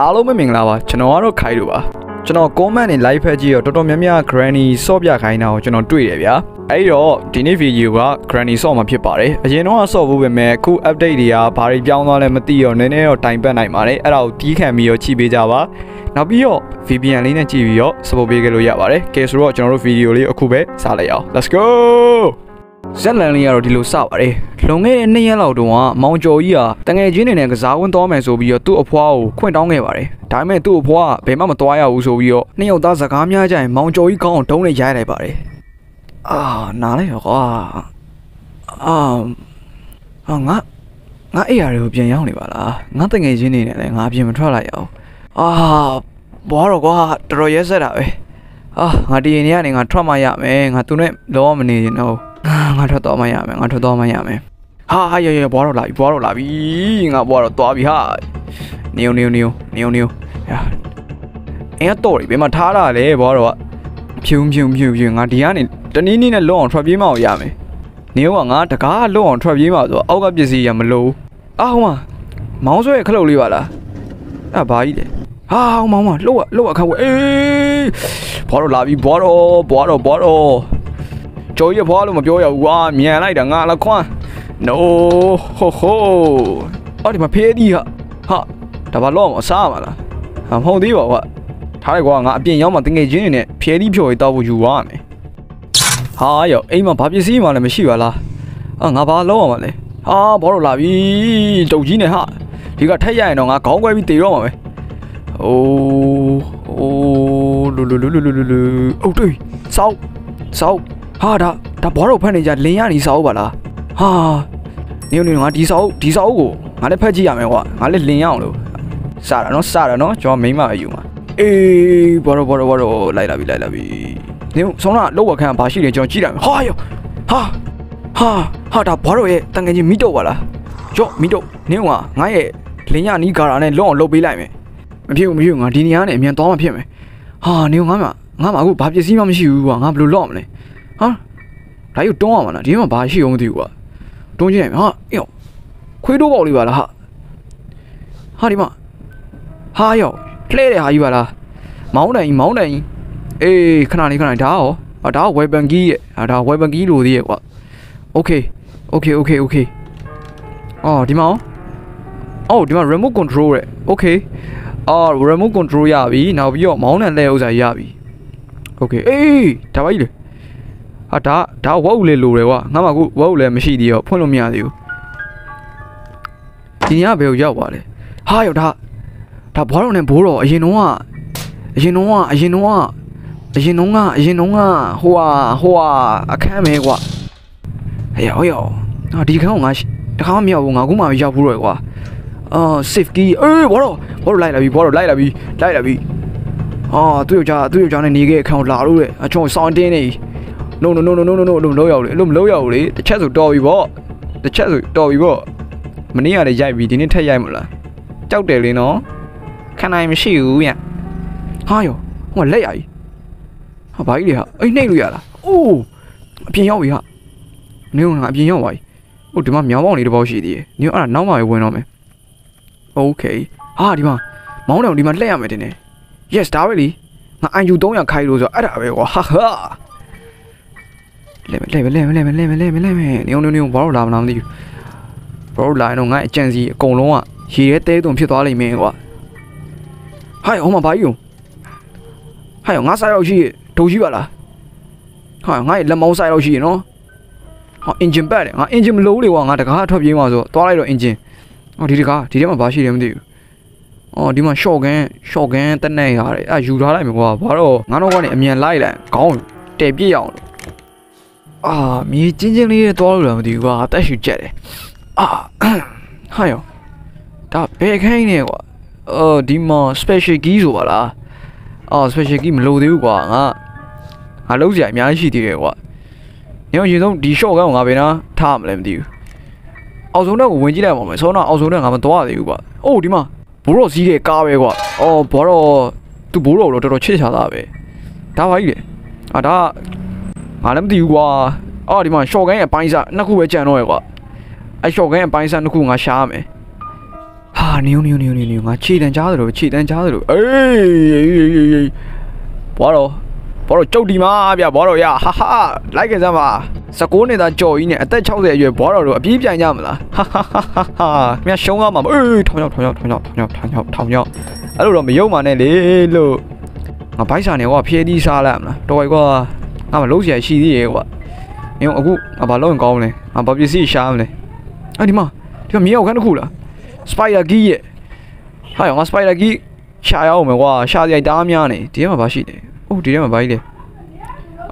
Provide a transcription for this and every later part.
အားလုံးပဲမင်္ဂလာပါကျွန်တော်ကတော့ခိုင်တို့ပါကျွန်တော် comment နဲ့ live ဖက်ကြည့်တော့တော်တော်များများ granny ဆော့ပြခိုင်းတာကိုကျွန်တော်တွေ့တယ်ဗျာအဲ့တော့ဒီနေ့ video က granny ဆော့မှာဖြစ်ပါတယ်အရင်တော့ဆော့ဖို့ပဲမဲ့အခု update တွေကဘာတွေပြောင်းသွားလဲမသိတော့နည်းနည်းတော့တိုင်ပတ်နိုင်ပါတယ်အဲ့ဒါကိုတီးခံပြီးတော့ချိန်ပေးကြပါနောက်ပြီးတော့ VPN လေးနဲ့ကြည့်ပြီးတော့ support ပေးကြလို့ရပါတယ်ကဲဆိုတော့ကျွန်တော်တို့ video လေးအခုပဲစလိုက်အောင် let's go ဇက်လန်လေးကတော့ဒီလိုစပါတယ်လွန်ခဲ့တဲ့နှစ်ရက်လောက်တုန်းကမောင်ကျော်ကြီးကတငယ်ချင်းတွေနဲ့ကစားဝန်းသွားမယ်ဆိုပြီးတော့သူ့အဖွားကိုခွင့်တောင်းခဲ့ပါတယ်ဒါပေမဲ့သူ့အဖွားကဘယ်မှမသွားရဘူးဆိုပြီးတော့နှစ်ယောက်သားစကားများကြရင်မောင်ကျော်ကြီးကောင်းအောင်တုံးနဲ့ရိုက်လိုက်ပါတယ်အာနားလိုက်ရောကွာအာဟာငါငါအိယာတွေကိုပြန်ရောက်နေပါလားငါတငယ်ချင်းတွေနဲ့လည်းငါပြင်မထွက်လိုက်ရအောင်အာဘွားတော့ကွာတော်တော်ရဲစက်တာပဲအာငါဒီရင်ထဲကနေငါထွက်မှရမယ်ငါသူနဲ့လောမနေရင်တော့ အာငါထွက်တော့မှရမယ်ငါထွက်တော့မှရမယ်ဟာဟာရရရဘွားတော့လာပြီဘွားတော့လာပြီငါဘွားတော့သွားပြီဟာနေုံနေုံနေုံနေုံနေုံဟာအဲတော့ဒီဘယ်မှာထားတာလဲဘွားတော့ဖြုံဖြုံဖြုံဖြုံငါဒီကနေတနည်းနည်းနဲ့လွတ်အောင်ထွက်ပြေးမအောင်ရမယ်နေုံကငါတကားလွတ်အောင်ထွက်ပြေးမှာဆိုအောက်ကပစ္စည်းရမလို့အာဟိုမှာမောင်းဆွဲခလုတ်လေးပါလားအဲ့ဘာကြီးလဲဟာဟောမောင်းမလှုပ်လှုပ်အခါဝအေးဘွားတော့လာပြီဘွားတော့ဘွားတော့ဘွားတော့ ကျော်ရဖွားလို့မပြောရဘူးကွာမြန်လိုက်တာငါလခွန်း no ho ho အော်ဒီမှာဖေးဒီဟာဟာဒါဘာလို့မစားမလားဟာမဟုတ်သေးပါကွာထားလိုက်ကွာငါအပြင်ရောက်မှတငယ်ချင်းတွေနဲ့ဖျဲဒီဖြော်ရေးတောက်ဖို့ယူသွားမယ်ဟာယောအိမ်မှာဘာပစ္စည်းမှလည်းမရှိပါလားအာငါဘာလုံးအောင်မလဲဟာဘောတော့လာပြီတုတ်ကြီးနဲ့ဟာဒီကထက်ရရင်တော့ငါခေါင်းခွဲပြီးတေတော့မှာပဲအိုးအိုးလူလူလူလူလူလူအိုးတွေ့စောက်စောက် ဟာဒါဒါဘောတော့ဖက်နေကြလင်းရနေစာအုပ်ပါလားဟာနေနေငါဒီစာအုပ်ဒီစာအုပ်ကိုငါလည်းဖက်ကြည့်ရမယ်ကွာငါလည်းလင်းရအောင်လို့စတာနော်စတာနော်ကျွန်တော်မိမပဲယူမှာအေးဘောတော့ဘောတော့ဘောတော့လိုက်လာပြီလိုက်လာပြီနေဆုံးလာလောက်ဝခန်းဘာရှိလဲကျွန်တော်ကြည့်လိုက်မယ်ဟာယောဟာဟာဟာဒါဘောတော့ရဲ့တန်ငယ်ချင်းမိတော့ပါလားယောမိတော့နေကငါရဲ့လင်းရနီးဂါရာနဲ့လွတ်အောင်လုပ်ပေးလိုက်မယ်မဖြစ်ဘူးမဖြစ်ဘူးငါဒီနေရာနဲ့အမြန်သွားမှဖြစ်မယ်ဟာနေငါမှငါမှအခုဘာပစ္စည်းမှမရှိဘူးကွာငါဘယ်လိုလုပ်ရမလဲ ဟာဒါယူတွန်းရမှာလားဒီမှာဘာရှိအောင်မသိဘူးကွာတွန်းကြည့်လိုက်ဟာအေးယောခွေးတိုးပေါက်လေးပါလားဟာဟာဒီမှာဟာယောလှဲတဲ့ဟာကြီးပါလားမောင်းတိုင်ကြီးမောင်းတိုင်ကြီးအေးခဏလေးခဏလေးဒါရောဟာဒါက weapon key ရဲ့ဟာဒါ weapon key လို့သေးရဲ့ကွာ okay okay okay okay အော်ဒီမှာအော်ဒီမှာ remote control ရဲ့ okay အော် remote control ရပြီနောက်ပြီးတော့မောင်းနဲ့လဲဥစ္စာရပြီ okay အေးဒါပါကြီးလေ ဟာဒါဒါဝက်ဦးလေးလိုတယ်ကွာငါမှအခုဝက်ဦးလည်းမရှိသေးရောဖွင့်လို့မရသေးဘူးဒီညဘယ်ကိုရောက်ပါလဲဟာယောဒါဒါဘွားတော်နဲ့ဘိုးတော်အရင်တော့ကအရင်တော့ကအရင်တော့ကအရင်တော့ကအရင်တော့ကဟိုဟာဟိုဟာအခန်းမဲကွာဟဲ့ဟောယောဟာဒီခန်းကငါတခါမှမရောက်ဘူးငါအခုမှရောက်ဘူးတော့ကွာအာ safe key အေးဘွားတော်ဘွားတော်လိုက်လာပြီဘွားတော်လိုက်လာပြီလိုက်လာပြီအာသူ့ယောက်ျားသူ့ယောက်ျားနဲ့နေခဲ့အခန်းကိုလာလို့တဲ့အချုံစောင်းတင်းနေ no no no no no no no လို့မလုပ်ရဘူးလေအဲ့လိုမလုပ်ရဘူးလေတစ်ချက်ဆိုတော်ပြီပေါ့တစ်ချက်ဆိုတော်ပြီပေါ့မနေ့ကလည်းရိုက်ပြီဒီနေ့ထက်ရိုက်မလားကြောက်တယ်လေနော်ခံနိုင်မရှိဘူးဗျဟာယောဟိုကလက်ရကြီးဟာဘာကြီးလေဟာအိမ်နှိပ်လို့ရလားအိုးအပြင်ရောက်ပြီဟာနေကငါအပြင်ရောက်ပါပြီဟိုဒီမှာမြောင်းပေါင်းလေးတစ်ပေါက်ရှိသေးတယ်နေအဲ့ဒါနောက်မှပဲဝင်တော့မယ် okay ဟာဒီမှာမောင်းတောင်ဒီမှာလှည့်ရမယ်တင်တယ် yes ဒါပဲလीငါ IU 300ခိုင်းလို့ဆိုအဲ့ဒါပဲကွာဟာဟာ လဲလဲလဲလဲလဲလဲလဲလဲလဲနေုံနေုံဘာလို့လာမလားမသိဘူးဘာလို့လာရင်တော့ငါအကြံစီအကုန်လုံးကရေရဲတဲတုံဖြစ်သွားလိမ့်မယ်ကွာဟိုင်ဟိုမှာဘာကြီးဟိုင်ငါဆိုင်ရောက်ရှိဒုံရှိပါလားဟာငါလက်မောင်းဆိုင်ရောက်ရှိရနော်ဟာအင်ဂျင်ပတ်တယ်ငါအင်ဂျင်မလို့လေကွာငါတကားထွက်ပြေးမှာဆိုသွားလိုက်တော့အင်ဂျင်ဟောဒီတကားဒီထဲမှာဘာရှိတယ်မသိဘူးအော်ဒီမှာ short gun short gun တက်နေရတယ်အဲယူထားလိုက်မယ်ကွာဘာတော့ငါတော့ကနေအမြန်လိုက်လိုက်ခေါင်းတဲပြစ်ရအောင်လို့ အာမြေချင်းချင်းလေးနဲ့တွားလို့လည်းမသိဘူးကွာတက်ရှူကြက်တယ်အာဟာယောဒါဘယ်ခိုင်းနေကွာအော်ဒီမှာ special key ဆိုပါလားအော် special key မလိုသေးဘူးကွာငါငါလုံးစရာအများကြီးရှိသေးတယ်ကွာညောင်ရင်ဆုံးဒီ short ကောင်ငါဘယ်နာထားမလဲမသိဘူးအောက်ဆုံးတော့ကိုဝင်ကြည့်လိုက်ပါမယ်ဆောနာအောက်ဆုံးတော့ငါမသွားသေးဘူးကွာအိုးဒီမှာဘိုးတော်စီးတဲ့ကားပဲကွာအော်ဘောတော့သူဘိုးတော်တော့တော်တော်ချစ်ချာတာပဲဒါပါကြီးလေအာဒါ ငါလည်းမသိဘူးကွာအော်ဒီမှာ short gun ရဲ့အပိုင်းစားနှစ်ခုပဲကြံတော့ရယ်ကွာအဲ short gun ရဲ့အပိုင်းစားနှစ်ခုငါရှားရမယ်ဟာနေုံနေုံနေုံနေုံငါခြေတန်းကြားသလိုခြေတန်းကြားသလိုအေးအေးဘွားတော့ဘွားတော့ကြုတ်ဒီမှာဗျဘွားတော့ရဟာဟာလိုက်ကြစမ်းပါ16နှစ်သားကြော်ကြီးနဲ့အသက်60အရွယ်ဘွားတော်တို့အပြေးပြိုင်ကြမလားဟာဟာဟာဟာခင်ဗျာရှုံးရမှာမအေးထောင်ရောက်ထောင်ရောက်ထောင်ရောက်ထောင်ရောက်ထောင်ရောက်ထောင်ရောက်အဲ့လိုတော့မယုံပါနဲ့လေလို့ငါဘိုက်စာနေကွာဖျဲသီးစားလိုက်မလားတော်ရကွာ ငါမလုံးစရာရှိသေးရဲ့ကွာအင်းအခုငါဘာလုပ်ရင်ကောင်းလဲငါဘာပစ္စည်းရှာမလဲအဲ့ဒီမှာဒီမှာမြေအောင်ခန်းတစ်ခုလား spider key ရဲ့ဟာရောငါ spider key ရှာရအောင်မယ်ကွာရှာစရိုက်တားများနေဒီထဲမှာဘာရှိလဲအိုးဒီထဲမှာဘာကြီးလဲ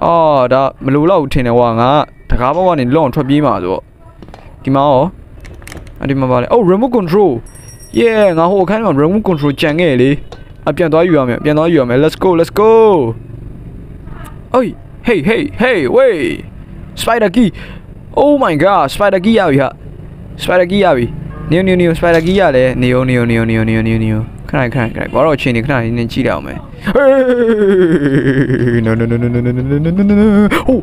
အော်ဒါမလိုတော့ဘူးထင်တယ်ကွာငါတကားဘောကနေလောအောင်ထွက်ပြေးမှာဆိုတော့ဒီမှာရောအဲ့ဒီမှာပါလေအိုး remote control yeah ငါဟိုအခန်းထဲမှာ remote control ကြံခဲ့လေအပြန်သွားယူရမယ်ပြန်သွားယူရမယ် let's go let's go အိုး hey hey hey wait spider key oh my god spider key ရပြီဟာ spider key ရပြီနေနေနေ spider key ရလဲနေုံနေုံနေုံနေုံနေုံနေုံနေုံခဏခဏခဏဘာတော့ချင်းနေခဏနေကြည့်ရအောင်မယ် no no no no no no no no no no no ဟို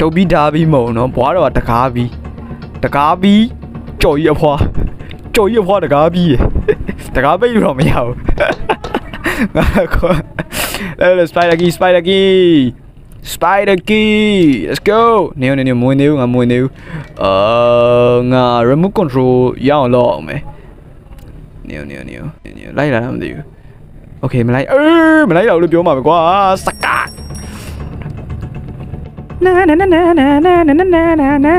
တုတ်ပြီးဓာပြီးမုံနော်ဘွားတော့တကားပြီးတကားပြီးကြော်ကြီးအဖွာကြော်ကြီးအဖွာတကားပြီးတကားပိတ်လို့တော့မရဘူးငါကော လဲလဲ spider key spider key spider key let's go နေနေနေမဝင်နေဘူးငါမဝင်နေဘူးအာငါ remote control ရအောင်လောက်အောင်မယ်နေနေနေနေလိုက်လာတာမသိဘူး okay မလိုက်အေးမလိုက်တော့လို့ပြောမှာပဲကွာစကားနာနာနာနာနာနာနာနာနာနာ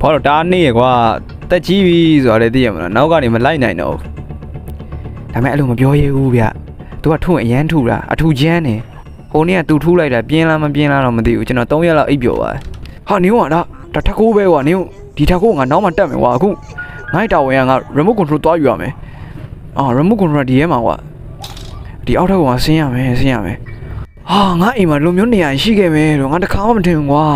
ဘာလို့ဒါနေရကွာတက်ကြီးပြီဆိုတာလည်းသိရမလားနောက်ကနေမလိုက်နိုင်တော့ဘူး ဒါပေမဲ့အဲ့လိုမပြောရဘူးဗျသူကထုံအရန်ထုတာအထူချမ်းနေဟိုနေ့ကသူထူလိုက်တာပြင်းလားမပြင်းလားတော့မသိဘူးကျွန်တော်3ရက်လောက်အိပ်ပျော်ပါတယ်ဟာနင်းကဒါဒါထက်ကိုးပဲကွာနင်းဒီထက်ကိုးငါနောက်မှတက်မယ်ကွာအခုငါ့တာဝန်ကငါ remote control သွားယူရမယ်အာ remote control ဒီထဲမှာကွာဒီအောက်ထပ်ကဆင်းရမယ်ဆင်းရမယ်ဟာငါအိမ်မှာလူမျိုးနေရာရှိခဲ့မယ်တော့ငါတခါမှမထင်ဘူးကွာ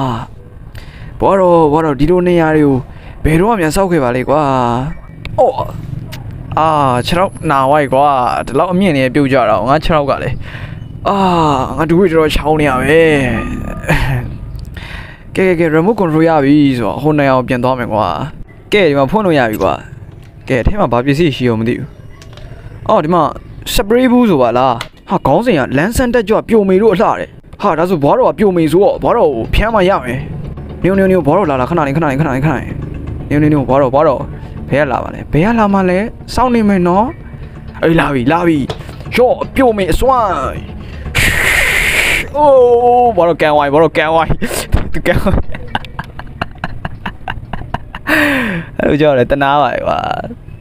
ဘောတော့ဘောတော့ဒီလိုနေရာတွေကိုဘယ်တော့မှပြန်ဆောက်ခဲ့ပါလေကွာအော် အာခြေထောက်နာဝိုက်ကွာဒီလောက်အမြင့်နေပြုတ်ကြတော့ငါခြေထောက်ကလည်းအာငါဒူဝိတော်တော်ချောင်းနေရပဲကဲကဲကဲ remote control ရပြီဆိုတော့ဟိုနေရာကိုပြန်သွားမယ်ကွာကဲဒီမှာဖွင့်လို့ရပြီကွာကဲအထဲမှာဘာပစ္စည်းရှိရောမသိဘူးအော်ဒီမှာ spray ဘူးဆိုပါလားဟာခေါင်းစဉ်ကလန်းဆန်းတက်ကြွပြိုမေလို့အလှတယ်ဟာဒါဆိုဘွားတော်ကပြိုမေဆိုတော့ဘွားတော်ကိုဖျမ်းမရမယ်နင်းနင်းနင်းဘွားတော်လာလာခဏလေးခဏလေးခဏလေးခဏလေးနင်းနင်းနင်းဘွားတော်ဘွားတော် ဘယ်ကလာပါလဲဘယ်ကလာမှလဲစောင့်နေမယ်နော်အေးလာပြီလာပြီရော့ပြိုမေအစွမ်းအိုးဘာလို့ကန်ဝိုင်းဘာလို့ကန်ဝိုင်းသူကန်ဝိုင်းအဲ့လိုကြောက်တယ်တနာပါကွာ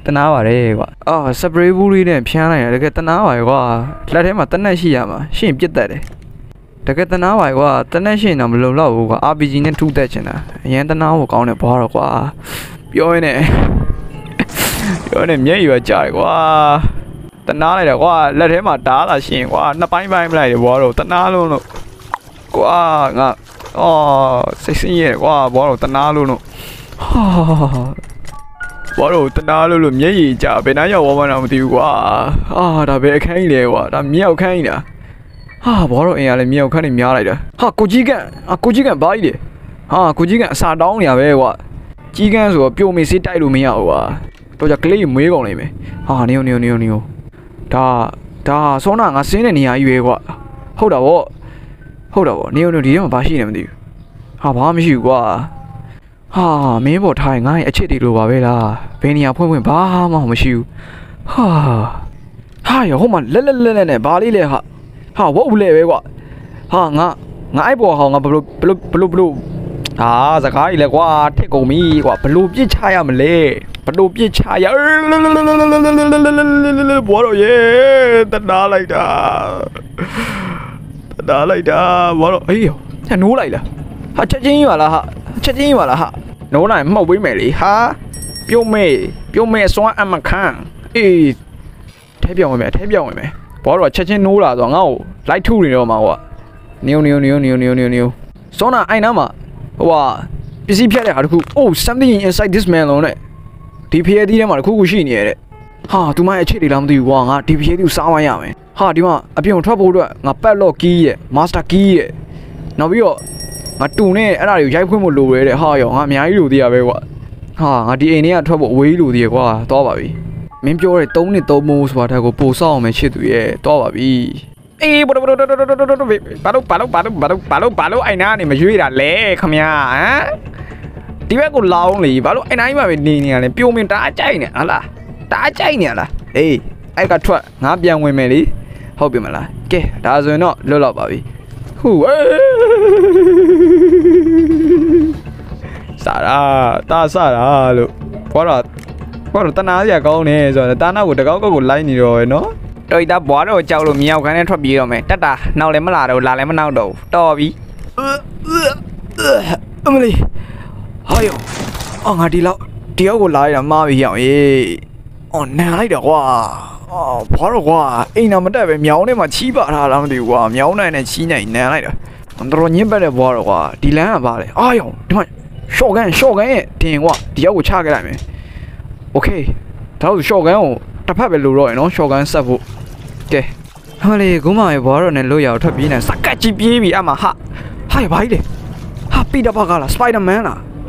တနာပါတယ်ကွာအော်စပရေးဘူးလေးနဲ့ဖျန်းလိုက်တယ်တကယ်တနာပါကွာလက်ထဲမှာတနက်ရှိရမှာရှင့်ပြစ်တတ်တယ်တကယ်တနာပါကွာတနက်ရှင့်တော့မလုံတော့ဘူးကွာ RPG နဲ့ထုတက်ချင်တာအရင်တနာကိုကောင်းတယ်ဘွားတော့ကွာပြောရင်းနဲ့ ပြောနေမျက်ရည်ပဲကြာတယ်ကွာတနာလိုက်တယ်ကွာလက်ထဲမှာတားလာရှင်ကွာနှစ်ပိုင်းပိုင်းမလိုက်တယ်ဘွားတော့တနာလုံးလို့ကွာငါအော်စိတ်ဆင်းရဲကွာဘွားတော့တနာလုံးလို့ဟာဘာလို့တနာလို့လို့မျက်ရည်ကြဘယ်နှရောက်ဝမ်းမနာမသိဘူးကွာအာဒါပဲအခန်းကြီးလေကွာဒါမြောက်ခန်းကြီးလားဟာဘာလို့အင်ရလဲမြောက်ခန်းနေများလိုက်တာဟာကိုကြီးကန်အာကိုကြီးကန်ဘာကြီးလေဟာကိုကြီးကန်အစာတောင်းနေရပဲကွာကြီးကန်ဆိုတော့ပြုံမေးစေးတိုက်လို့မရဘူးကွာ တော့ကြကလေးမွေးကုန်လိမ့်မယ်ဟာနေုံနေုံနေုံနေုံဒါဒါဆောနာငါစင်းတဲ့နေရာကြီးပဲကွာဟုတ်တာဗောဟုတ်တာဗောနေုံနေုံဒီထဲမှာဘာရှိနေမသိဘူးဟာဘာမှမရှိဘူးကွာဟာမင်းပေါ်ထားရင်ငါ့ရဲ့အချစ်တွေလိုပါပဲလားဘယ်နေရာဖွင့်ဖွင့်ဘာမှမရှိဘူးဟာဟာရဟိုမှာလက်လက်လက်လက်နဲ့ဘာလေးလဲဟာဟာဝုတ်ဘူးလေပဲကွာဟာငါငါအဲ့ပေါ်ဟောငါဘလို့ဘလို့ဘလို့ဘလို့ဟာစကားကြီးလဲကွာထစ်ကုန်ပြီကွာဘလို့ပြစ်ချရမလဲ ဘလို့ပြစ်ချရဘောတော့ရေတနာလိုက်တာတနာလိုက်တာဘောတော့အေးညနိုးလိုက်လားဟာချက်ချင်းကြီးပါလားဟာချက်ချင်းကြီးပါလားဟာနိုးနိုင်မှုတ်ပေးမယ်လေဟာပြုံးမေပြုံးမေစွမ်းအမခန်းအေးထဲပြောင်းဝင်မယ်ထဲပြောင်းဝင်မယ်ဘောတော့ချက်ချင်းနိုးလာဆိုတော့ငါ့ကိုလိုက်ထုနေတော့မှာကွာနေုံနေုံနေုံနေုံနေုံနေုံနေုံစောနာအိုင်နာမှာဟိုဟာပစ္စည်းဖြတ်တဲ့ဟာတခု oh something inside this man လုံးနဲ့ ဒီဖျဲသီးထဲမှာတခုခုရှိနေရတဲ့ဟာသူမရဲ့အခြေတွေလားမသိဘူးကွာငါဒီဖျဲသီးကိုစားဝိုင်းရမယ်ဟာဒီမှာအပြင်ကိုထွက်ဖို့အတွက်ငါပက်လော့ကီးရဲ့မာစတာကီးရဲ့နောက်ပြီးတော့ငါတူနဲ့အဲ့ဒါတွေကိုရိုက်ခွင့်မလို့ရတဲ့ဟာရောငါအများကြီးလိုသေးရပဲကွာဟာငါဒီအိမ်ထဲကထွက်ဖို့အဝေးလိုသေးရကွာတော့ပါပြီမင်းပြောတဲ့3နှစ်3မိုးဆိုတာကိုပို့ဆောင်အောင်ချစ်သူရဲ့တော့ပါပြီအေးဘလို့ဘလို့ဘာလို့ဘာလို့ဘာလို့ဘာလို့ဘာလို့အိုင်နာနေမရွေးတာလဲခမညာဟမ် ဒီဘက်ကိုလောင်းလေဘာလို့အိုင်နာကြီးမှာပဲနေနေရလဲပြိုမင်တအားကြိုက်နေဟလားတအားကြိုက်နေလားအေးအဲ့ကထွက်ငါပြန်ဝင်မယ်လေဟုတ်ပြီမလားကဲဒါဆိုရင်တော့လွတ်တော့ပါပြီဟူအေးစာရာတာစာရာလို့ဘောတော့ဘောတော့တနာစရာကောင်းနေဆိုတော့တာနာကိုတကောက်ကောက်ကိုလိုက်နေတော့ရယ်နော်တော်တာဘွားတော့ကြောက်လို့မြောက်ခန်းနဲ့ထွက်ပြေးတော့မယ်တက်တာနောက်လည်းမလာတော့လာလည်းမနောက်တော့တော်ပြီအမလီ ဟာယောအော်ငါဒီလောက်တယောက်ကိုလာရတာမှားပြီရောင်ရေးအော်နန်လိုက်တော့ကွာအော်ဘာတော့ကွာအိမ်နာမတက်ပဲမြောင်းထဲမှာချီးပါထားလားမသိဘူးကွာမြောင်းနိုင်နဲ့ချီးနိုင်နန်လိုက်တာတော်ညင်းပတ်တဲ့ဘွားတော့ကွာဒီလမ်းကပါလေအာယောဒီမှာရှော့ကန်ရှော့ကန်ရဲ့တင်ကွာဒီယောက်ကိုချခဲ့လိုက်မယ်โอเคဒါဆိုရှော့ကန်ကိုတစ်ဖက်ပဲလိုတော့ရနော်ရှော့ကန်ဆက်ဖို့ကဲဟမလေးကုမရေဘွားတော့နဲ့လို့ရအောင်ထွက်ပြေးနေစကတ်ကြီးပြေးပြီအမဟာဟာဘာကြီးလဲဟာပီတာပါကလားစပိုင်ဒါမန်လား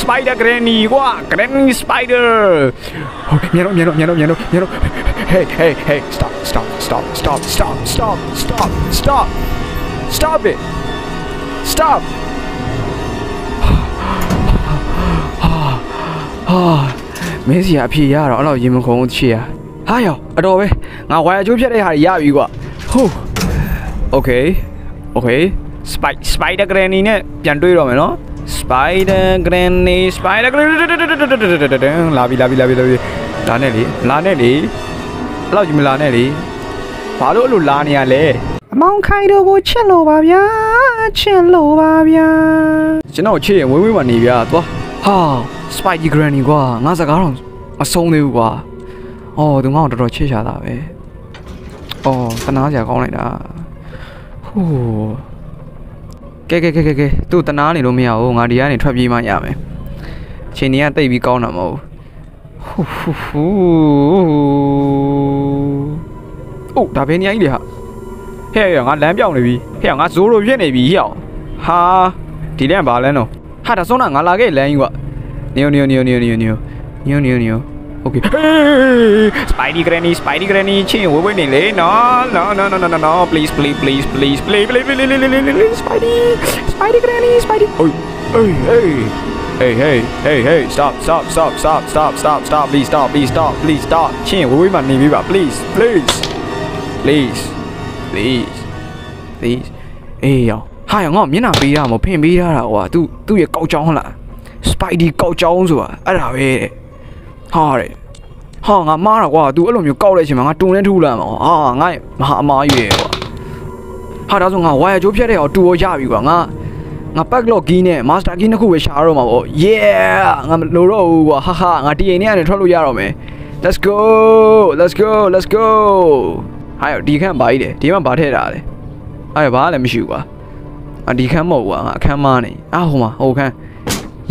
spider granny ကွာ granny spider မြန်တော့မြန်တော့မြန်တော့မြန်တော့မြန်တော့ hey hey hey stop stop stop stop stop stop stop stop stop it stop ဟာမင်းစီအဖြေရတော့အဲ့လိုရင်မခုံချေရဟာယောအတော်ပဲငါဝိုင်အချိုးဖြတ်တဲ့ဟာရပြီကွာဟိုး Okay Okay Spike Spider Granny နဲ့ပြန်တွေးတော့မယ်နော် Spider Granny Spider Granny လာပြီလာပြီလာပြီလာပြီလာနဲ့လေလာနဲ့လေအဲ့လောက်ကြီးမလာနဲ့လေဘာလို့အဲ့လိုလာနေရလဲအမောင်ခိုင်တို့ကိုချစ်လို့ပါဗျာချစ်လို့ပါဗျာကျွန်တော်ချစ်ရင်ဝင်းဝင်းမနေဗျာသွားဟာ Spider Granny ကွာငါစကားတော့မဆုံးသေးဘူးကွာအော်သူငါ့ကိုတော်တော်ချစ်ရှာတာပဲအော်တနာစရာကောင်းလိုက်တာဟိုး ကဲကဲကဲကဲကဲသူ့တနာနေလို့မရဘူးငါဒီကနေထွက်ပြေးမှရမယ်ချိန်ကြီးကတိတ်ပြီးကောင်းတာမဟုတ်ဘူးဟူးဟူးဟူးအိုးဒါဘယ်နေရာကြီးလဲဟာဟဲ့ဟဲ့ငါလမ်းပြောင်းနေပြီဟဲ့ငါဇိုးလိုဖြစ်နေပြီဟဲ့ဟာဒီလမ်းဘာလမ်းတော့ဟာဒါဆုံးတာငါလာခဲ့လမ်းကြီးကွာနီယိုနီယိုနီယိုနီယိုနီယိုနီယိုနီယို နီယိုနီယို Okay. Spidey Granny, Spidey Granny ချင်းဝဲဝဲနေလေနော်။ No no no no no no please please please please please please please please Spidey Spidey Granny Spidey. Oh hey hey hey hey hey hey stop stop stop stop stop stop stop please stop please stop please stop ချင်းဝဲဝဲမှနေပြီပါ please please please please please အေးရောဟာရောငါမျက်နှာပေးရမဖင်ပေးရတာကွာ तू သူ့ရဲ့ကောက်ချောင်းဟလား Spidey ကောက်ချောင်းဆိုတာအဲ့ဒါပဲတဲ့ ဟာတဲ့ဟာငါမားတာကွာ तू အဲ့လိုမျိုးကောက်တဲ့အချိန်မှာငါတုံနဲ့ထူလာမှာဟာငါမဟာအမားရွေကွာဟာဒါဆိုငါဝါရချိုးဖြတ်တဲ့အောင်တူရောရပြီကွာငါငါ backlog key နဲ့ master key နှစ်ခုပဲရှာရတော့မှာပေါ့ yeah ငါမလိုတော့ဘူးကွာဟာဟာငါ TA နဲ့ကနေထွက်လို့ရတော့မယ် let's go let's go let's go ဟာဒီခန့်ပါကြီးတယ်ဒီမှာဗာထည့်တာလေအဲ့ဘာလည်းမရှိဘူးကွာအဒီခန့်မဟုတ်ကွာငါအခန်းမနေအာဟိုမှာဟိုခန်း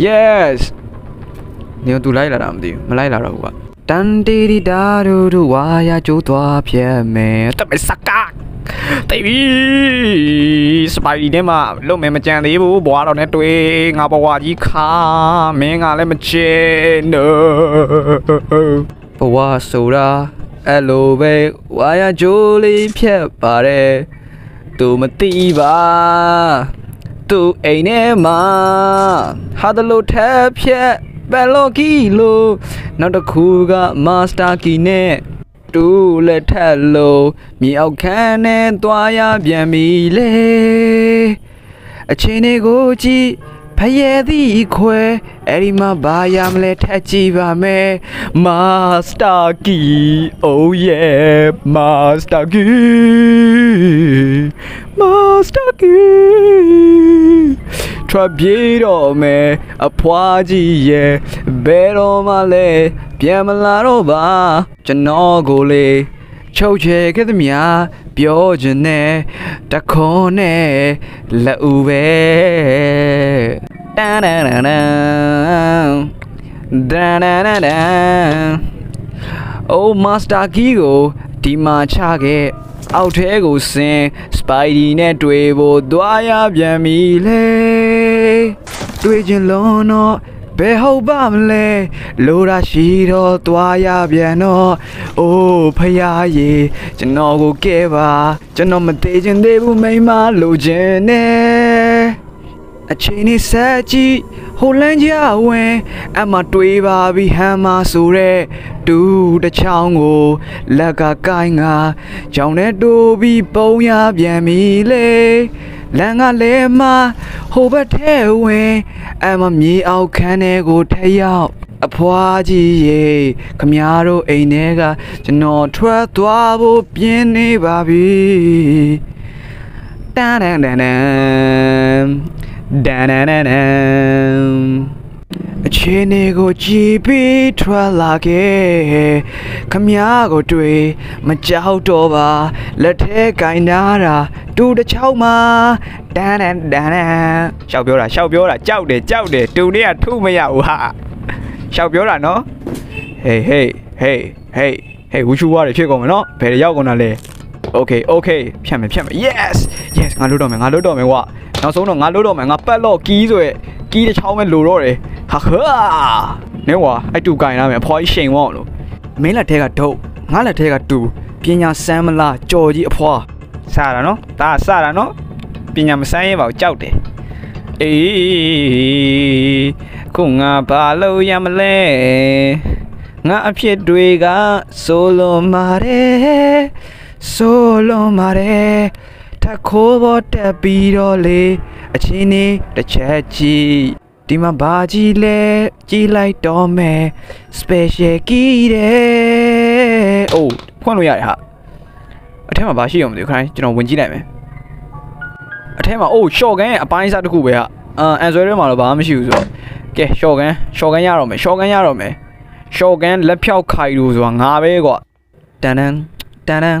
yes နေသူလိုက်လာတာမသိဘူးမလိုက်လာတော့ဘူးကတန်တီရီဒါဒူဒူဝါယာကျိုးသွားပြဲမယ်တမစကာတိတ်ပြီစပိုင်ဒီထဲမှာလုံမယ်မကြံသေးဘူးဘွားတော်နဲ့တွေ့ငါဘဝကြီးခါမင်းကလည်းမချေနော်ဘဝဆိုတာအဲ့လိုပဲဝါယာကျိုးလေးဖြတ်ပါတယ်သူမသိပါသူအိမ်ထဲမှာဟာတလို့ထက်ဖြက် ဘယ်လိုကီလိုနောက်တစ်ခုကမာစတာကီနဲ့တူလက်ထက်လို့မြေအောက်ခန်းနဲ့သွားရပြန်ပြီလေအချိန်တွေကိုကြည့် ဖယဲသည့်ခွဲအဲ့ဒီမှာဘာရမလဲထက်ကြည့်ပါမယ်မာစတာကီအိုးယေမာစတာကီမာစတာကီထွက်ပြေးတော့မယ်အဖွာကြီးရဲ့ဘယ်တော့မှလည်းပြန်မလာတော့ပါကျွန်တော်ကိုလေချုပ်ချယ်ခဲ့သမျှပြောခြင်းနဲ့တခွန်းနဲ့လက်ဦးပဲ တာရာရာရာဒါနာနာနာအိုမာစတာကီကိုဒီမှာချခဲ့အောက်ထဲကိုဆင်းစပိုင်ဒီနဲ့တွေ့ဖို့သွားရပြန်ပြီလေတွေ့ချင်းလုံးတော့ဘယ်ဟုတ်ပါမလဲလိုရာရှိတော့သွားရပြန်တော့အိုးဖရာရေကျွန်တော်ကိုကဲပါကျွန်တော်မသေးချင်သေးဘူးမိမလိုချင်နေ အချိန်နဲ့ဆက်ကြည့်ဟိုလန်းကြဝင်အမတွေးပါပြီဟမ်းမဆိုတဲ့ဒူးတစ်ချောင်းကိုလက်ကကိုင်းကကြောင်နဲ့တိုးပြီးပုံရပြန်ပြီလေလန်ကလည်းမဟိုဘက်ထဲဝင်အမမြေအောက်ခန်းထဲကိုထရောက်အဖွားကြီးရေခမည်းတော်အိမ်ထဲကကျွန်တော်ထွက်သွားဖို့ပြင်းနေပါပြီတန်တန်တန် ဒန်နန်နန်အချင်းတွေကိုကြည်ပြီးထွက်လာခဲ့ခမည်းကိုတွေ့မကြောက်တော့ပါလက်ထဲကင်နာတာတူတစ်ချောက်မှာဒန်နန်ဒန်နန်ရှောက်ပြောတာရှောက်ပြောတာကြောက်တယ်ကြောက်တယ်တူနဲ့ကထုမရဘူးဟာရှောက်ပြောတာနော်ဟေးဟေးဟေးဟေးဟေးဝူချူဝါတွေဖြစ်ကုန်မယ်နော်ဘယ်ရောက်ကုန်တာလဲ okay okay ဖြတ်မယ်ဖြတ်မယ် yes yes ငါလွတ်တော့မယ်ငါလွတ်တော့မယ်ကွာ နောက်ဆုံးတော့ငါလို့တော့မယ်ငါပတ်လော့ကီးဆိုရယ်ကီးတစ်ချောင်းပဲလိုတော့တယ်ဟာဟာနင်းဝါအဲ့တူကင်လာမယ်အဖွားကြီးရှိန်ဝေါ့လို့မင်းလက်ထဲကဒုတ်ငါလက်ထဲကတူပညာစမ်းမလားကြော်ကြီးအဖွားစတာနော်ဒါစတာနော်ပညာမစမ်းရင်ပါကြောက်တယ်အေးခုငါဘာလို့ရမလဲငါအဖြစ်တွေကဆိုလိုမာတယ်ဆိုလိုမာတယ် က်ခိုးပေါ်တက်ပြီးတော့လေအချင်းနေတစ်ချက်ကြည့်ဒီမှာဘာကြည့်လဲကြည့်လိုက်တော့မယ် special key တဲ့အိုးဖွင့်လို့ရတယ်ဟာအထက်မှာဘာရှိအောင်မသိဘူးခိုင်းကျွန်တော်ဝင်ကြည့်လိုက်မယ်အထက်မှာအိုး shotgun ရဲ့အပိုင်းစားတစ်ခုပဲဟာအန်အန်ဆွဲထဲမှာတော့ဘာမှမရှိဘူးဆိုတော့ကဲ shotgun shotgun ရတော့မယ် shotgun ရတော့မယ် shotgun လက်ဖြောက်ခိုင်လို့ဆိုတာငါပဲကွာတန်တန်တန်တန်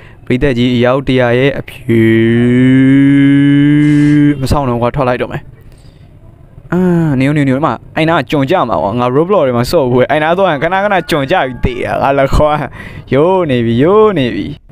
ပိသက်ကြီးအရောက်တရာရဲ့အဖြူမဆောင်တော့ကွာထွက်လိုက်တော့မယ်အာနေနေနေမှာအိုင်နာကြုံကြမှာကွာငါ Roblox တွေမှာစော့ဘူးအိုင်နာတော့ခဏခဏကြုံကြပြီးတေးတာငါလည်းခွာရိုးနေပြီရိုးနေပြီ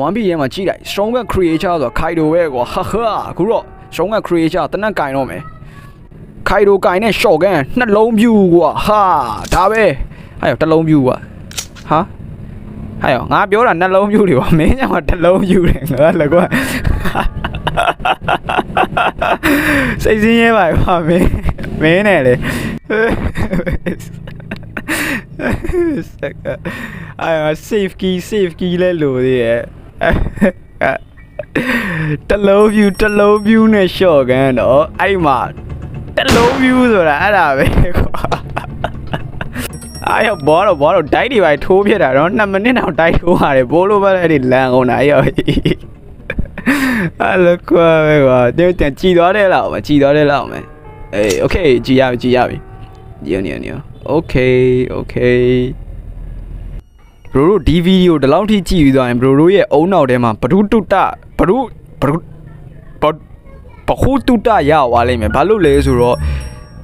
1B ရဲမှာကြည့်လိုက် stronger creator ဆိုတာခိုင်ရိုပဲကွာဟာဟာအခုတော့ stronger creator တနက်ကင်တော့မယ်ခိုင်ရိုကင်နဲ့ရှော့ကန်နှလုံးပြူကွာဟာဒါပဲဟာရောတစ်လုံးပြူကွာဟာဟာရောငါပြောတာနှလုံးပြူတွေကွာမင်းညမှာတစ်လုံးပြူတယ်ငါလည်းကွာစိတ်စင်းရဲပါကွာမင်းမင်းနဲ့လေစကအာ safe key safe key လဲလို့သေးရဲ့ တလုံးပြူတလုံးပြူနဲ့ရှော့ကန်တော့အဲ့မှာတလုံး view ဆိုတာအဲ့ဒါပဲကွာအားရဘောတော့ဘောတော့တိုက်တွေပါထိုးပြတာတော့2မိနစ်တော့တိုက်ထိုးရတယ်ဘိုးလိုပဲအဲ့ဒီလန်ကုန်တာရောအဲ့လိုကွာပဲကွာတဲ့တန်ကြည်သွားတယ်လားမကြည်သွားတယ်လားမအေး okay ကြည်ရပြီကြည်ရပြီညညည okay okay ဘရိုတို့ဒီဗီဒီယိုဒီလောက်ထိကြည့်ယူသွားရင်ဘရိုတို့ရဲ့အုံနောက်ထဲမှာဘဒုတုတဘဒုဘဒုဘခုတုတရသွားလိမ့်မယ်ဘာလို့လဲဆိုတော့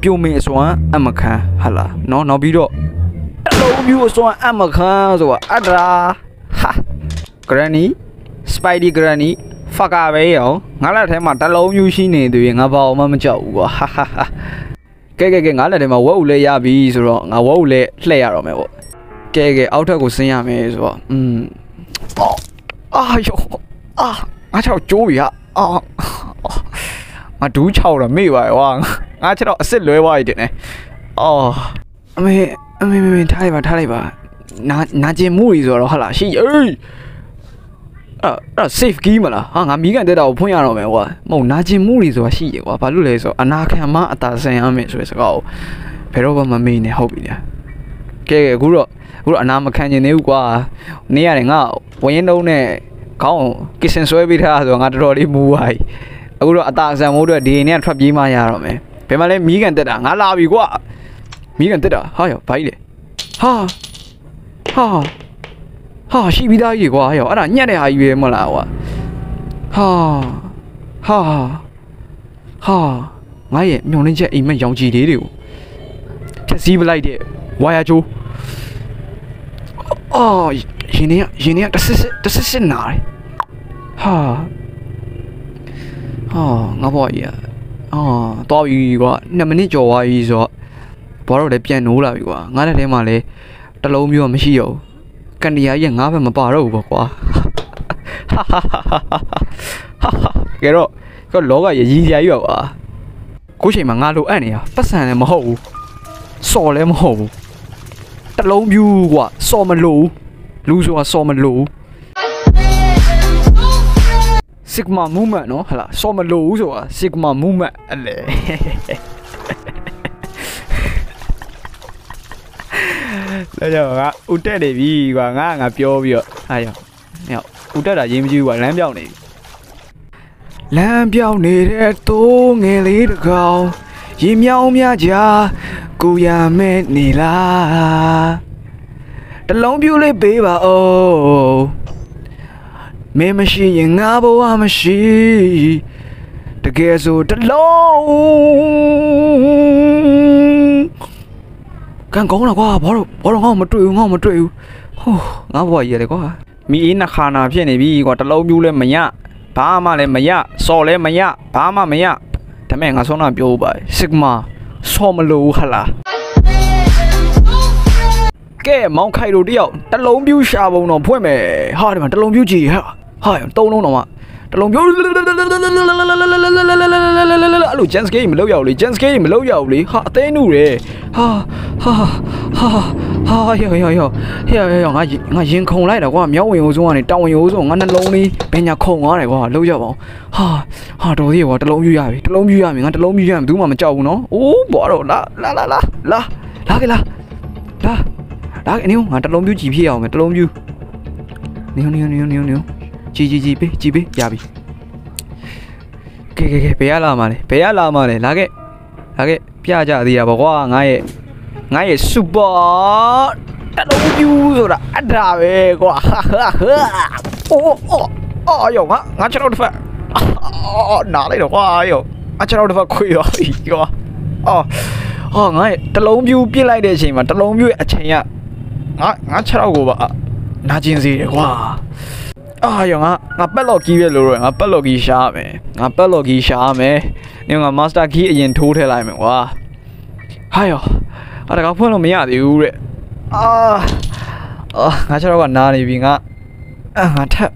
ပြုံမင်အစွမ်းအမခံဟလာနော်နောက်ပြီးတော့တလုံးမျိုးအစွမ်းအမခံဆိုတာအဒရာဟာဂရန်နီစပိုက်ဒီဂရန်နီဖကာပဲရောငါလက်ထဲမှာတလုံးမျိုးရှိနေသူရင်ငါဘာမှမကြောက်ဘူးကွာဟာဟာဟာကဲကဲကဲငါလက်ထဲမှာဝက်ဦးလဲရပြီဆိုတော့ငါဝက်ဦးလဲလှည့်ရတော့မယ်ပေါ့ ကဲကဲအောက်ထပ်ကိုဆင်းရမယ်ဆိုတော့อืมအော်အာယောအာငါချောက်ကျိုးပြီဟာအာငါဒူးချောက်တော့မေ့ပါရွာငါချောက်အစ်စ်လွဲသွားပြီတင်နေအော်အမေအမေမေထားလိုက်ပါထားလိုက်ပါနာနာကျင်မှုကြီးဆိုတော့ဟာလားရှိအေးအဲ့အဲ့ safe key မလားဟာငါမီးကန်တက်တာကိုဖွင့်ရတော့မယ်ကွာမဟုတ်နာကျင်မှုတွေဆိုတာရှိရကွာဘာလို့လဲဆိုတော့အနာခံမအတာဆန်ရမယ်ဆိုတဲ့စကားကိုဘယ်တော့မှမမေ့နဲ့ဟုတ်ပြီလားကဲကဲအခုတော့ အခုတော့အနာမခံကျင်သေးဘူးကွာနေရတယ်ငါဝင်းတုံးနဲ့ခေါင်းကစ်စင်ဆွဲပေးထားဆိုတော့ငါတော်တော်လေးမူးသွားပြီအခုတော့အတာဆန်မိုးအတွက်ဒီအိမ်နဲ့ထွက်ပြေးမှရတော့မယ်ဘယ်မှာလဲမီးကန်တက်တာငါလာပြီကွာမီးကန်တက်တာဟာရောဘာကြီးလဲဟာဟာဟာရှိပြီးသားကြီးကွာဟဲ့အဲ့ဒါညက်တဲ့ဟာကြီးပဲမဟုတ်လားကွာဟာဟာဟာငါရဲ့မျောလင်းချက်အိမ်မက်ရောင်ကြည်လေးတွေကိုဖြက်စီးပလိုက်တဲ့ဝါယာချိုး အော်ရင်နေရင်နေတဆစ်တဆစ်စနာတယ်ဟာဟာငါဘောကြီးอ่ะအော်တော်ပြီကွာ2မိနစ်ကျော်သွားပြီဆိုတော့ဘောတော့လည်းပြန်နိုးလာပြီကွာငါလက်ထဲမှာလည်းတစ်လုံးမျိုးမရှိတော့ဘူးကန်ဒီယာကြီးကငါးဘက်မပါတော့ဘူးပေါ့ကွာကဲတော့ကလောကရည်ရည်ရွာကွာကိုချိန်မှာငါလိုအပ်နေတာပတ်စံလည်းမဟုတ်ဘူးစော်လည်းမဟုတ်ဘူး တလုံးပြူကွာစော်မလို့လူဆိုတာစော်မလို့ Sigma movement နော်ဟလာစော်မလို့ဆိုတာ Sigma movement အလေแล้วကြောင့်ငါဦးတက်နေပြီကွာငါငါပြောပြီးတော့အားကြောင့်ညောက်ဦးတက်တာရေးမကြည့်ဘူးကွာလမ်းပြောင်းနေပြီလမ်းပြောင်းနေတဲ့တိုးငယ်လေးတစ်ကောင်ရေမြောင်းများကြ ကိုရမဲ့နေလားတလုံးပြူလေးပေးပါဦးမင်းမရှိရင်ငါဘဝမရှိတကယ်ဆိုတလုံးကန်ကောင်းလားကွာဘာလို့ဘာလို့ငါ့ကိုမတွေ့ဘူးငါ့ကိုမတွေ့ဘူးဟိုးငါဘဝကြီးရတယ်ကွာမီအေးနှခါနာဖြစ်နေပြီကွာတလုံးပြူးလဲမရဘာမှလည်းမရစော်လဲမရဘာမှမရဒါမဲ့ငါဆုံးတာပြောပါစစ်မာ စော်မလို့ဟလားကဲမောင်ခိုင်တို့တယောက်တလုံးပြူးရှာပုံတော့ဖွင့်မယ်ဟာဒီမှာတလုံးပြူးကြည့်ဟာဟာတုံးလုံးတော့မှ တလုံးပြူးအဲ့လို jump scare မလုပ်ရဘူးလေ jump scare မလုပ်ရဘူးလေဟာအသေးနုတယ်ဟာဟာဟာဟာယောယောယောယောယောငါငါရင်ခုန်လိုက်တာကွာမြောက်ဝင်ဦးဆုံးကနေတောင်ဝင်ဦးဆုံးငါနှလုံးလေးဘယ်ညာခုန်သွားတယ်ကွာလှုပ်ရပါအောင်ဟာဟာတော်သေးကွာတလုံးပြူရပြီတလုံးပြူရပြီငါတလုံးပြူရပြီဘူးမှမကြောက်ဘူးနော်အိုးဘောတော့လာလာလာလာလာလာကလာလာလာနေငါတလုံးပြူကြည့်ဖြစ်အောင်မယ်တလုံးပြူနေနေနေနေနေ ကြည်ကြည်ကြည်ပေးကြည်ပေးရပြီကဲကဲကဲဘယ်ရလာမှာလဲဘယ်ရလာမှာလဲလာခဲ့လာခဲ့ပြကြသေးတာပေါ့ကွာငါရဲ့ငါရဲ့စူပါတလုံးပြူဆိုတာအတားပဲကွာအိုးအိုးအော်ယောငါငါချတော့တစ်ဖက်အော်နားလိုက်တော့ကွာယောအချတော့တစ်ဖက်ခွေရောကွာအော်အော်ငါရဲ့တလုံးပြူပြစ်လိုက်တဲ့အချိန်မှာတလုံးပြူရဲ့အချိန်ကငါငါခြေတော့ကိုပါနာကျင်စေတယ်ကွာ အာယောငါငါပက်လော့ကီးပဲလို့တော့ငါပက်လော့ကီးရှားမယ်ငါပက်လော့ကီးရှားမယ်ညငါမာစတာကီးအရင်ထိုးထည့်လိုက်မယ်ကွာဟာယောအဲ့ဒါကဖွင့်လို့မရသေးဘူးတဲ့အာအာငါခြေတော့ကနားနေပြီငါအာငါထပ်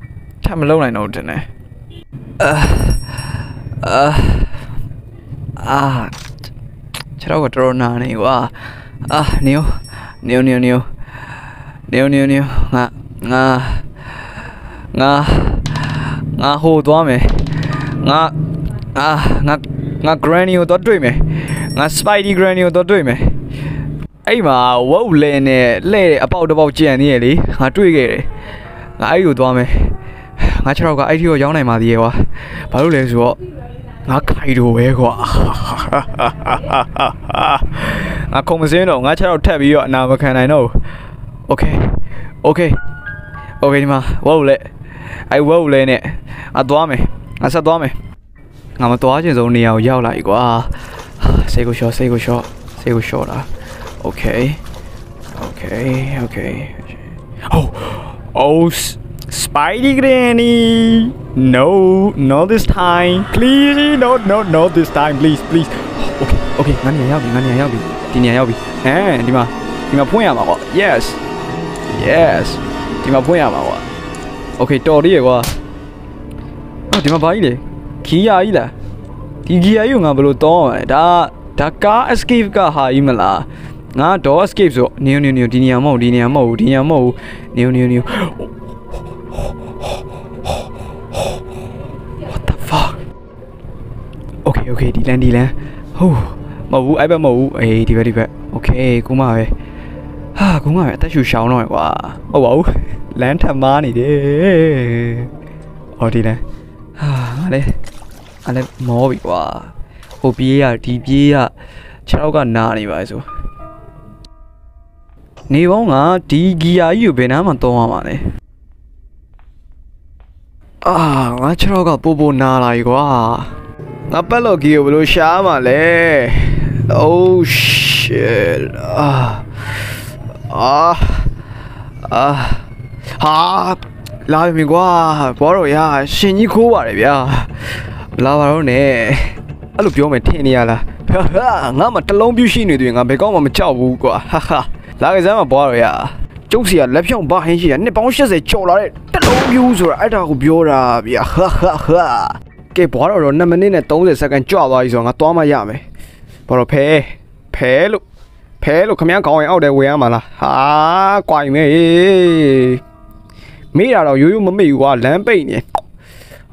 ထပ်မလုံနိုင်တော့ဘူးတင်တယ်အာအာအာခြေတော့ကတော်တော်နာနေကွာအာနေယောနေယောနေယောနေယောနေယောနေယောနေယောငါငါ ငါငါဟိုသွားမယ်ငါအာငါငါ granny ကိုတော့တွေ့မယ်ငါ spidey granny ကိုတော့တွေ့မယ်အဲ့မှာဝုတ်လဲနဲ့လဲတဲ့အပေါက်တစ်ပေါက်ကြံနေရလေငါတွေ့ခဲ့တယ်ငါအဲ့ကိုသွားမယ်ငါခြေထောက်ကအဲ့ဒီကိုရောက်နိုင်ပါသေးရဲ့ကွာဘာလို့လဲဆိုတော့ငါခိုင်တို့ပဲကွာငါခုံမစင်းတော့ငါခြေထောက်ထက်ပြီးတော့အနာမခံနိုင်တော့ဘူးโอเคโอเคโอเคဒီမှာဝုတ်လဲ အဲ့ဝက်ကိုလဲနဲ့ငါသွားမယ်ငါဆက်သွားမယ်ငါမသွားချင်ဆုံးနေရာကိုရောက်လာပြီကွာစိတ်ကိုရှော့စိတ်ကိုရှော့စိတ်ကိုရှော့တာ okay okay okay oh oh Spidey Granny! No, not this time. Please, no, no, not this time. Please, please. Okay, okay. ငါနေရောက်ပြီငါနေရောက်ပြီဒီနေရောက်ပြီအဲဒီမှာဒီမှာဖွင့်ရမှာပေါ့ yes yes ဒီမှာဖွင့်ရမှာပေါ့ ကွာ Okay တော်သေးရကွာအော်ဒီမှာဘာကြီးလဲခီးယာကြီးလားဒီခီးယာကြီးကိုငါဘယ်လိုတောင်းရမလဲဒါဒါကား escape ကဟာကြီးမလားငါ door escape ဆိုနေနေနေဒီနေရာမဟုတ်ဒီနေရာမဟုတ်ဒီနေရာမဟုတ်နေနေနေ What the fuck Okay okay ဒီလန်ဒီလန်ဟိုးမဟုတ်ဘူးအဲ့ဘက်မဟုတ်ဘူးအေးဒီဘက်ဒီဘက် Okay ကူမပဲ ဟာကူမပဲအသက်ရှူရှောင်းတော့ရကွာဟုတ်ပါဘူးလမ်းထပ်မားနေတယ်ဟောဒီလန်ဟာငါလည်းငါလည်းမောပြီကွာဟိုပြေးရဒီပြေးရခြေထောက်ကနာနေပါဆိုနေပေါင်းကဒီဂီယာကြီးကိုဘယ်နှမ်းမှသုံးရမှာလဲအာငါခြေထောက်ကပို့ပို့နာလာ E ကွာငါပက်လော်ကီကိုဘယ်လိုရှားမှာလဲ Oh shit အာ အာအာဟာလာပြီကွာဘောတော့ရရှင်ကြီးခိုးပါတယ်ဗျာလာပါတော့နဲ့အဲ့လိုပြောမယ်ထင်နေရလားဟာငါမှတလုံးပြူရှိနေတယ်ငါဘယ်ကောင်းမှမကြောက်ဘူးကွာဟာဟာလာကြစမ်းမှာဘောတော့ရကျုပ်စီကလက်ဖြောင်းဘာဟင်းရှိရနှစ်ပေါင်း80ကျော်လာတဲ့တလုံးပြူဆိုတာအဲ့ဒါကိုပြောတာဗျာဟာဟာဟာကဲဘောတော့တော့2မိနစ်နဲ့30စက္ကန့်ကြွသွားပြီဆိုတော့ငါသွားမှရမယ်ဘောတော့ဖဲဖဲလို့ ဖဲလို့ခမည်းကောင်းရင်အောက်တယ်ဝယ်ရမှာလားဟာကွာရင်မဲမေးတာတော့ရိုးရိုးမမေ့ဘူးကွာလမ်းပိတ်နေ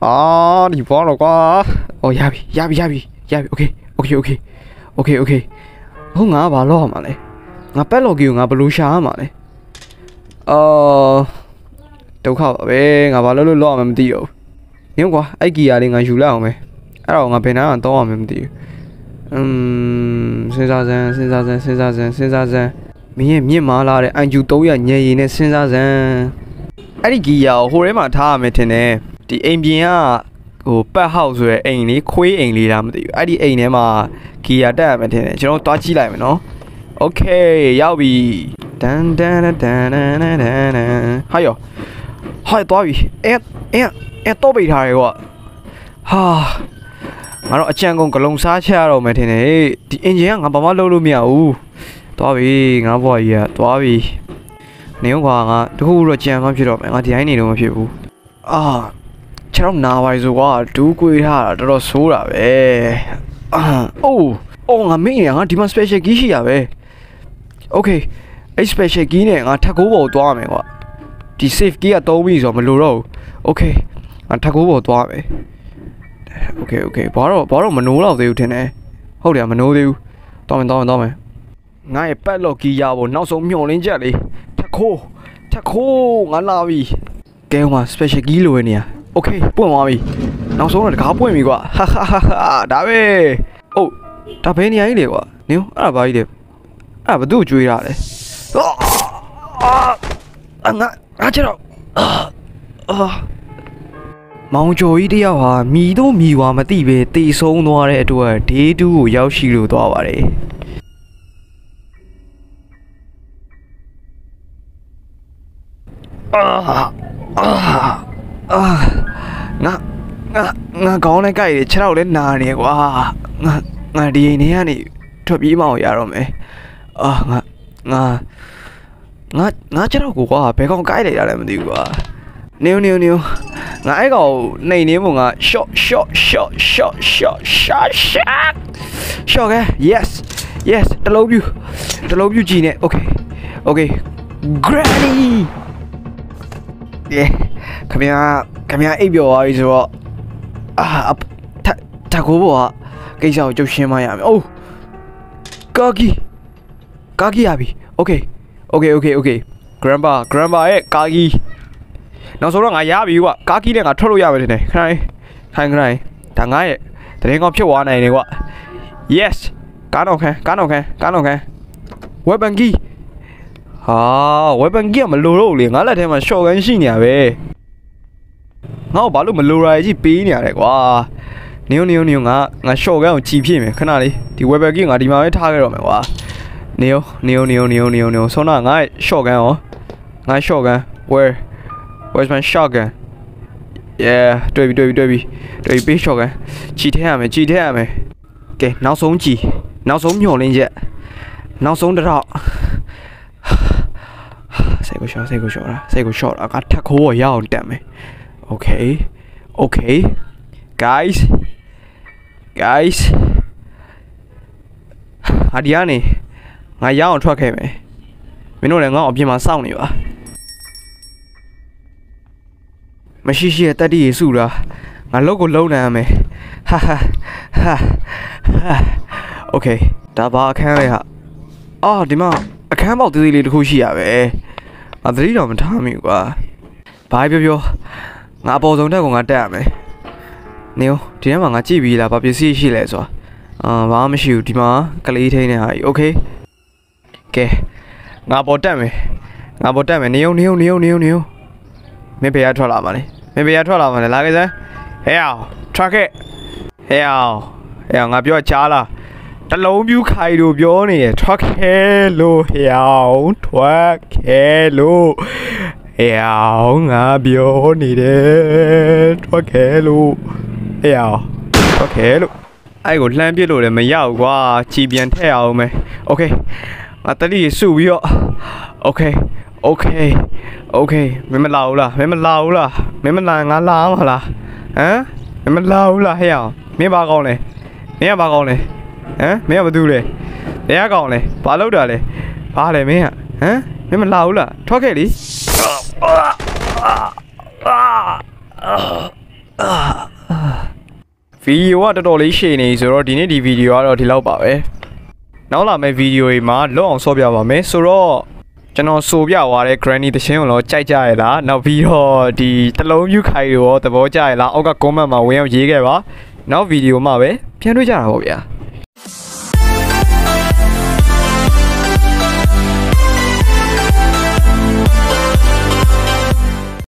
အာဒီဘောတော့ကွာအော်ရပြီရပြီရပြီရပြီโอเคโอเคโอเคโอเคโอเคဟုတ်ငါဘာလို့ရမှာလဲငါပက်လော်ကီကိုငါဘယ်လိုရှာရမှာလဲအော်ဒုက္ခပါပဲငါဘာလို့လို့လောက်အောင်မသိတော့ဘူးညကွာအဲ့ကီယာလေးငါယူလိုက်အောင်ပဲအဲ့တော့ငါဘယ်နာကတော့အောင်မမသိဘူး อืมစဉ်းစားစမ်းစဉ်းစားစမ်းစဉ်းစားစမ်းစဉ်းစားစမ်းမင်းရဲ့မြင့်မာလာတဲ့အန်ဂျူ300ညံရည်နဲ့စဉ်းစားစမ်းအဲ့ဒီကီယာကိုဟိုထဲမှာထားရမယ်ထင်တယ်ဒီအိမ်ပြင်ကဟိုပတ်ဟောက်ဆိုရဲအိမ်လေးခွေးအိမ်လေးလားမသိဘူးအဲ့ဒီအိမ်ထဲမှာကီယာတက်ရမယ်ထင်တယ်ကျွန်တော်တွားကြည့်လိုက်မယ်နော် โอเคရောက်ပြီတန်တန်တန်တန်တန်တန်တန်ဟာယောဟာသွားပြီအဲအဲအဲတော့ပိတ်ထားရကွာဟာ ငါတော့အကြံကုန်ဂလုံးစားချရတော့မယ်ထင်တယ်ဟေ့ဒီအင်ဂျင်ကငါဘာမှလုပ်လို့မရဘူးသွားပြီငါဘွားကြီးကသွားပြီနေကွာငါတခုခုတော့ကြံမှဖြစ်တော့မယ်ငါဒီတိုင်းနေတော့မဖြစ်ဘူးအာခြေတော့နာပါဆိုကွာဒူးကွေးထားတာတော်တော်ဆိုးတာပဲအာအိုးအော်ငါမင်းရငါဒီမှာ special key ရှိရပဲ Okay အဲ့ special key နဲ့ငါထပ်ကိုးပေါ်ကိုသွားရမယ်ကွာဒီ save key ကသုံးပြီဆိုတော့မလိုတော့ဘူး Okay ငါထပ်ကိုးပေါ်သွားမယ် Okay okay ဘာတော့ဘာတော့မနိုးတော့သေးဘူးထင်တယ်ဟုတ်တယ်မနိုးသေးဘူးသွားမယ်သွားမယ်သွားမယ်ငါရဲ့ padlock key ရဖို့နောက်ဆုံးမျှော်လင့်ချက်လေးထပ်ခိုးထပ်ခိုးငါလာပြီကဲဟိုမှာ special key လိုရနေရ Okay ပွင့်သွားပြီနောက်ဆုံးတော့တကားပွင့်ပြီကွာဟာဟာဟာဟာဒါပဲအိုးဒါဘယ်နေရာကြီးလဲကွာနင်အဲ့ဒါဘာကြီးလဲအဲ့ဘာသူ့ကိုကြွေးရလဲအာငါငါချတော့အာ မောင်ကျော်ကြီးတယောက်ဟာမြည်တော့မြည်ွာမသိပဲတေဆုံးသွားတဲ့အတွက်ဒေးတူးကိုရောက်ရှိလို့သွားပါတယ်အာအာအာငါငါငါကောင်းလိုက်ကြိုက်တယ်ခြေထောက်လည်းနာနေကွာငါငါဒီအိမ်ထဲကနေထွက်ပြေးမအောင်ရတော့မယ်အာငါငါငါငါကျတော့ကိုကွာဘယ်ကောင်ကိုက်လိုက်တာလဲမသိဘူးကွာ New new new! I cậu này new một Shot shot shot shot shot shot shot. Shot cái. Yes Yes. The lâu như Đã lâu như gì Ok. Ok. Granny. Yeah. ခင်ဗျာခင်ဗျာအိပ်ပျော်သွားပြီဆိုတော့အာတကူဘောကကိစ္စကိုကြုတ်ရှင်းမရမယ်။အိုးကာကီကာကီရပြီ။ Okay okay okay okay grandpa grandpa Eh, ရဲ့ကာကီ နောက်ဆုံးတော့ငါရပြီကွာကာဂီနဲ့ငါထွက်လို့ရမယ်ထင်တယ်ခိုင်းခိုင်းခိုင်းဒါငါရဲ့တရင်ကောင်ဖြစ်သွားနိုင်တယ်ကွာ yes ကားတော့ခန်းကားတော့ခန်းကားတော့ခန်း weapon key ဟာ weapon key ကမလိုတော့ဘူးလေငါလက်ထဲမှာ shotgun ရှိနေရပဲငါ့ကိုဘာလို့မလိုရကြီးပေးနေရတယ်ကွာနင်းနင်းနင်းငါငါ shotgun ကိုကြည်ဖြစ်မယ်ခဏလေးဒီ weapon key ငါဒီမှာပဲထားခဲ့တော့မယ်ကွာနေနေနေနေနေနေနေဆောနာငါ shotgun ရောငါ shotgun where Westman shotgun yeah တွေ့ပြီတွေ့ပြီတွေ့ပြီတွေ့ပြီ big shotgun ကြည်ထဲရမယ်ကြည်ထဲရမယ်ကဲနောက်ဆုံးကြည်နောက်ဆုံးမျောလင်းချက်နောက်ဆုံးတစ်တော့စိတ်ကိုရှော့စိတ်ကိုရှော့တာစိတ်ကိုရှော့တာကထက်ခိုးရရအောင်တက်မယ် okay okay guys guys ဟာဒီကနေငါရအောင်ထွက်ခဲ့မယ်မင်းတို့လည်းငါ့ကိုအပြင်မှာစောင့်နေပါ မရှိရှိရဲ့တက်တီရေစုတာငါလောက်ကိုလုံးနိုင်ရမယ်ဟာဟာဟာဟာโอเคဒါဘာအခန်းလဲဟာအော်ဒီမှာအခန်းပေါက်သေးသေးလေးတစ်ခုရှိရပဲအသတိတော်မထားမိဘူးကွာဘာပြောပြောငါအပေါ်ဆုံးတက်ကိုငါတက်ရမယ်နေဦးဒီထဲမှာငါကြည့်ပြီးလားဘာပစ္စည်းရှိလဲဆိုတာအာဘာမှမရှိဘူးဒီမှာကလေးထိန်းနေဟာကြီးโอเคကဲငါပေါ်တက်မယ်ငါပေါ်တက်မယ်နေဦးနေဦးနေဦးနေဦးနေဦးမင်းဘယ်ကထွက်လာမှာလဲ မင်းဘယ်ကထွက်လာမှာလဲလာခဲ့စမ်းဟဲ့အောင်ထွက်ခဲ့ဟဲ့အောင်ဟဲ့အောင်ငါပြောချားလားတလုံးပြူခိုင်တို့ပြောနေရထွက်ခဲလို့ဟဲ့အောင်ထွက်ခဲလို့ဟဲ့အောင်ငါပြောနေတယ်ထွက်ခဲလို့ဟဲ့အောင်ထွက်ခဲလို့အဲ့ကိုလှမ်းပြစ်လို့လည်းမရဘူးကွာချီပြန်ထည့်အောင်မယ်โอเคငါတတိစုပြီးတော့โอเค โอเคโอเคမင်းမလာဘူးလားမင်းမလာဘူးလားမင်းမလာငါလာအောင်လားဟမ်မင်းမလာဘူးလားဟဲ့အောင်မင်းဘာကောင်းလဲမင်းကဘာကောင်းလဲဟမ်မင်းကဘာတူလဲဘယ်ကကောင်းလဲဘာလုပ်တာလဲဘာလဲမင်းကဟမ်မင်းမလာဘူးလားထွက်ခဲ့လीဗီဒီယိုကတော်တော်လေးရှည်နေဆိုတော့ဒီနေ့ဒီဗီဒီယိုကတော့ဒီလောက်ပါပဲနောက်လာမယ့်ဗီဒီယိုတွေမှာလွတ်အောင်ဆော့ပြပါမယ်ဆိုတော့ ကျွန်တော်ဆိုပြသွားတဲ့ granny တခြင်းကိုတော့ကြိုက်ကြရလားနောက်ပြီးတော့ဒီတလုံးယူခိုင်ရောသဘောကျရလားအောက်က comment မှာဝင်ရောက်ရေးခဲ့ပါနောက်ဗီဒီယိုမှာပဲပြန်တွေ့ကြတာပေါ့ဗျာ